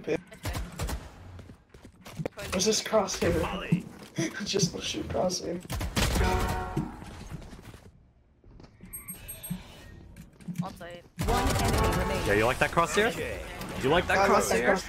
pit. Was this crosshair? Just shoot crosshair. I'll say. One enemy remaining. Yeah, you like that crosshair? You like that crosshair?